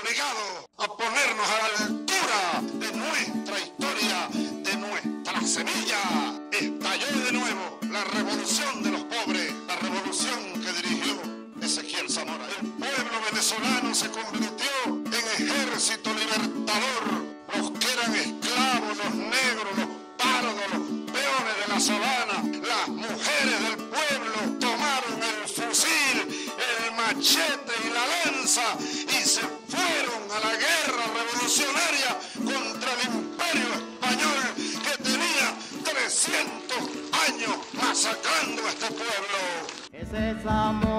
obligados a ponernos a la altura de nuestra historia, de nuestra semilla. Estalló de nuevo la revolución de los pobres, la revolución que dirigió Ezequiel Zamora. El pueblo venezolano se convirtió en ejército libertador. Los que eran esclavos, los negros, los pardos, los peones de la sabana, y la lanza y se fueron a la guerra revolucionaria contra el imperio español que tenía 300 años masacrando a este pueblo. Ese es Zamora,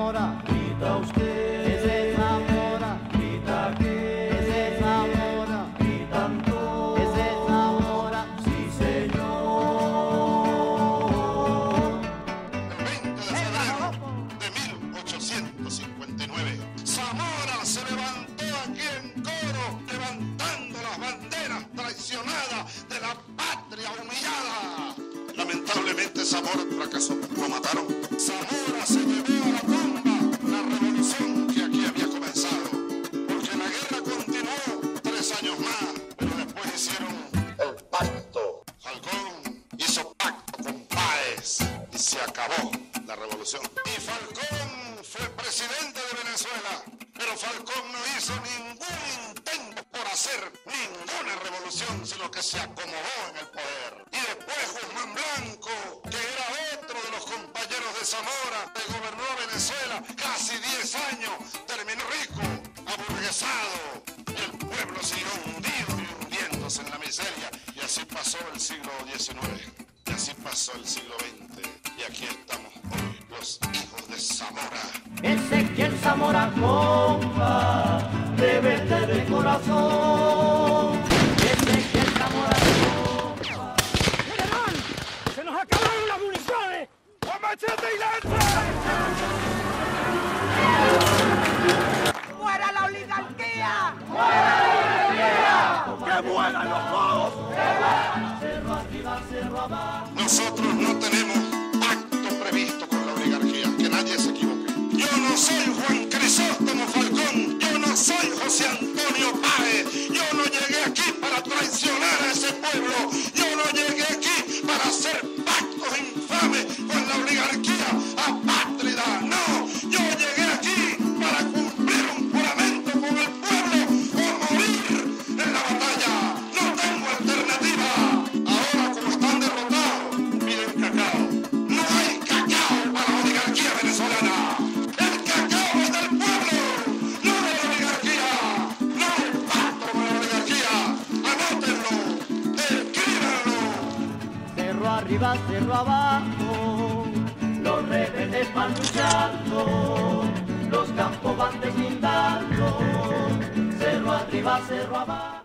Lamentablemente Zamora fracasó, lo mataron. Zamora se llevó a la tumba la revolución que aquí había comenzado, porque la guerra continuó tres años más, pero después hicieron el pacto. Falcón hizo pacto con Páez y se acabó la revolución. Y Falcón fue presidente de Venezuela, pero Falcón no hizo ningún intento por hacer ninguna revolución, sino que se acomodó en el el siglo XIX, y así pasó el siglo XX, y aquí estamos hoy, los hijos de Zamora. Ezequiel Zamora compa, rebelde de corazón. Ezequiel Zamora compa. ¡General! ¡Se nos acabaron las municiones! ¡A machete y lanza! ¡Fuera la oligarquía! ¡Que mueran los todos! Cerro arriba, cerro Cerro arriba, cerro abajo, los rebeldes van luchando, los campos van deslindando, cerro arriba, cerro abajo.